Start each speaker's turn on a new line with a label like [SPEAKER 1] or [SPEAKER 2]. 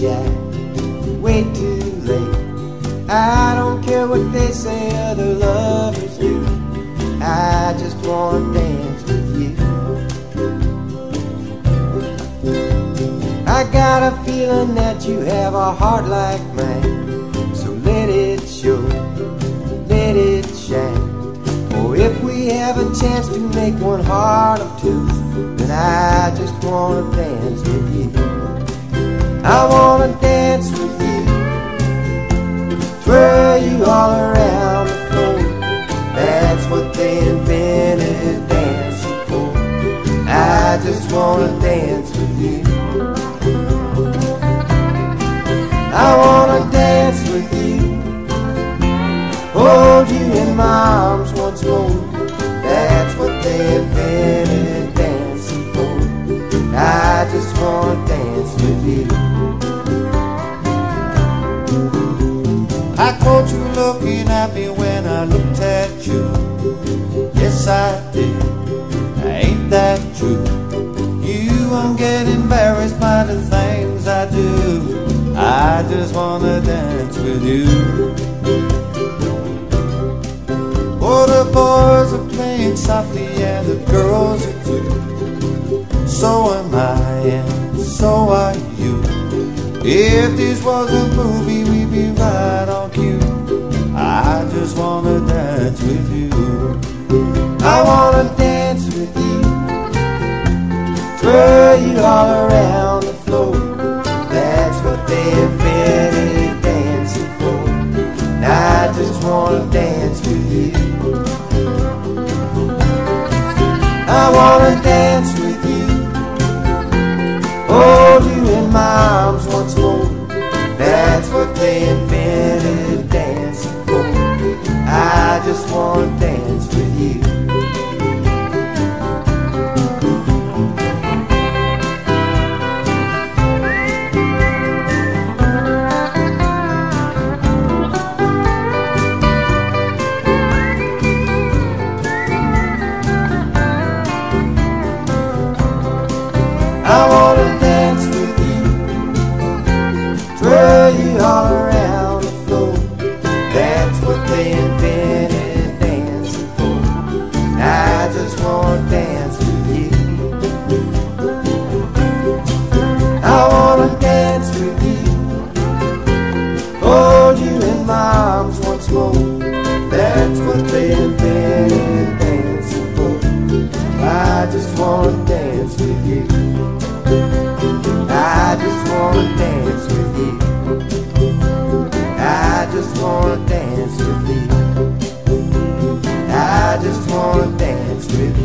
[SPEAKER 1] way too late. I don't care what they say other lovers do. I just wanna dance with you. I got a feeling that you have a heart like mine. So let it show, let it shine. Oh, if we have a chance to make one heart of two, then I just wanna dance with you. I wanna dance with you, twirl you all around the floor. That's what they invented dancing for. I just wanna dance with you. I wanna dance with you, hold you in my arms once more. That's what they invented dancing for. I just wanna
[SPEAKER 2] I caught you looking at me when I looked at you. Yes, I did. Ain't that true? You won't get embarrassed by the things I do. I just wanna dance with you. Oh, the boys are playing softly and the girls are too. So am I and so are you. If this was a movie, just wanna dance with you.
[SPEAKER 1] I wanna dance with you, twirl you all around the floor. That's what they invented dancing for. And I just wanna dance with you. I wanna dance with you, hold you in my arms once more. That's what they invented. I just wanna dance with you. I wanna just wanna dance with you. I wanna dance with you. Hold you in my arms once more. That's what they've been dancing for. I just wanna dance with you. I just wanna dance with you. I just wanna dance with you. with